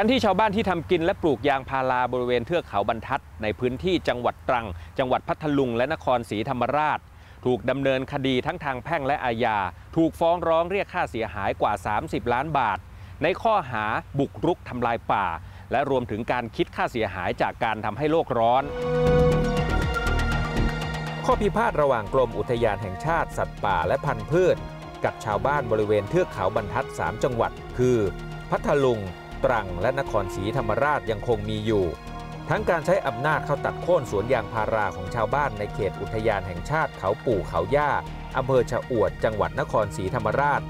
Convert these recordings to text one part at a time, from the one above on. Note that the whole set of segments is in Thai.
การที่ชาวบ้านที่ทำกินและปลูกยางพาราบริเวณเทือกเขาบรรทัด ในพื้นที่จังหวัดตรัง จังหวัดพัทลุงและนครศรีธรรมราช ถูกดำเนินคดีทั้งทางแพ่งและอาญา ถูกฟ้องร้องเรียกค่าเสียหายกว่า 30 ล้านบาท ในข้อหาบุกรุกทำลายป่า และรวมถึงการคิดค่าเสียหายจากการทำให้โลกร้อน ข้อพิพาทระหว่างกรมอุทยานแห่งชาติสัตว์ป่าและพันธุ์พืช กับชาวบ้านบริเวณเทือกเขาบรรทัด 3 จังหวัด คือ พัทลุง ตรังและนครศรีธรรมราชยังคงมีอยู่ ทั้งการใช้อำนาจเข้าตัดโค่นสวนยางพาราของชาวบ้านในเขตอุทยานแห่งชาติเขาปู่เขาย่าอำเภอชะอวด จังหวัดนครศรีธรรมราช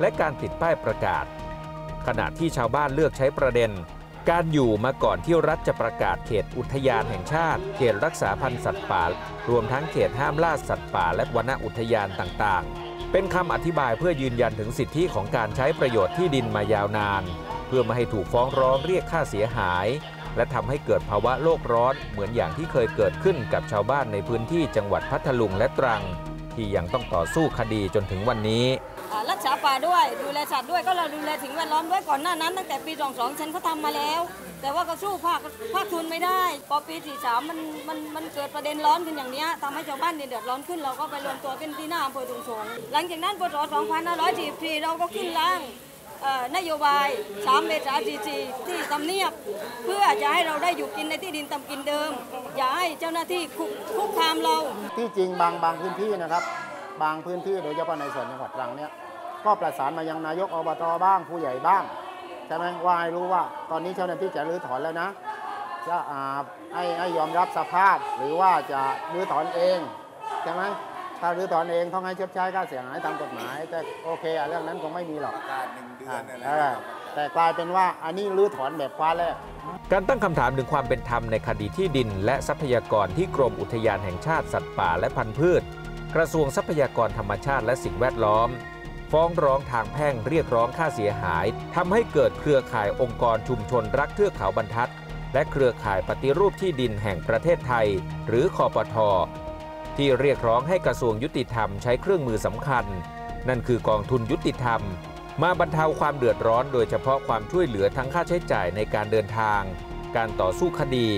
และการติดป้ายประกาศ ขณะที่ชาวบ้านเลือกใช้ประเด็น การอยู่มาก่อนที่รัฐจะประกาศเขตอุทยานแห่งชาติ เขตรักษาพันธุ์สัตว์ป่า รวมทั้งเขตห้ามล่าสัตว์ป่า และวนอุทยานต่างๆ เป็นคำอธิบายเพื่อยืนยันถึงสิทธิของการใช้ประโยชน์ที่ดินมายาวนาน เพื่อไม่ให้ถูกฟ้องร้องเรียกค่าเสียหาย และทำให้เกิดภาวะโลกร้อนเหมือนอย่างที่เคยเกิดขึ้นกับชาวบ้านในพื้นที่จังหวัดพัทลุงและตรัง ที่ยังต้องต่อสู้คดีจนถึงวันนี้รักษาป่าด้วยดูแลสัตว์ด้วยก็เราดูแลสิ่งแวดล้อมด้วยก่อนหน้านั้นตั้งแต่ปี22ฉันก็ทำมาแล้ว แต่ว่าก็สู้ภาคภาคทุนไม่ได้พอปี43มันมันมันเกิดประเด็นร้อนขึ้นอย่างนี้ทำให้ชาวบ้านเนี่ยเดือดร้อนขึ้นเราก็ไปรวมตัวกันที่หน้าอำเภอถุงสงหลังจากนั้นพศ2544เราก็ขึ้นร่าง นโยบาย3เมษายนที่ทำเนียบ เพื่อจะให้เราได้อยู่กินในที่ดินทำกินเดิม อย่าให้เจ้าหน้าที่คุกคุกคามเรา ที่จริงบางบางพื้นที่นะครับ บางพื้นที่โดยเฉพาะในส่วนจังหวัดตรังเนี่ยก็ประสานมายังนายกอบตบ้างผู้ใหญ่บ้างใช่ไหมว่าให้รู้ว่าตอนนี้เจ้าหน้าที่จะรื้อถอนแล้วนะจะให้ให้ยอมรับสภาพหรือว่าจะรื้อถอนเองใช่ไหม ถ้ารื้อถอนเองต้องให้ชดใช้ค่าเสียหายตามกฎหมาย แต่โอเคอะเรื่องนั้นคงไม่มีหรอกการหนึ่งเดือนอะไรเออแต่กลายเป็นว่าอันนี้รื้อถอนแบบฟ้าแลบการตั้งคำถามถึงความเป็นธรรมในคดีที่ดิน และทรัพยากรที่กรมอุทยานแห่งชาติสัตว์ป่าและพันธุ์พืช กระทรวงทรัพยากรธรรมชาติและสิ่งแวดล้อม ฟ้องร้องทางแพ่งเรียกร้องค่าเสียหายทำให้เกิดเครือข่ายองค์กรชุมชนรักเทือกเขาบรรทัดและเครือข่ายปฏิรูปที่ดินแห่งประเทศไทย หรือคอปท ที่เรียกร้องให้กระทรวงยุติธรรมใช้เครื่องมือสำคัญ นั่นคือกองทุนยุติธรรม มาบรรเทาความเดือดร้อนโดยเฉพาะความช่วยเหลือทั้งค่าใช้จ่ายในการเดินทาง การต่อสู้คดี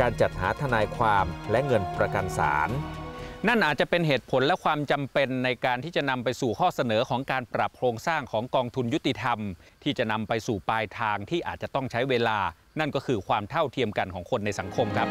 การจัดหาทนายความและเงินประกันศาลนั่นอาจจะเป็นเหตุผลและความจำเป็นในการที่จะนำไปสู่ข้อเสนอของการปรับโครงสร้างของกองทุนยุติธรรม ที่จะนำไปสู่ปลายทางที่อาจจะต้องใช้เวลา นั่นก็คือความเท่าเทียมกันของคนในสังคมครับ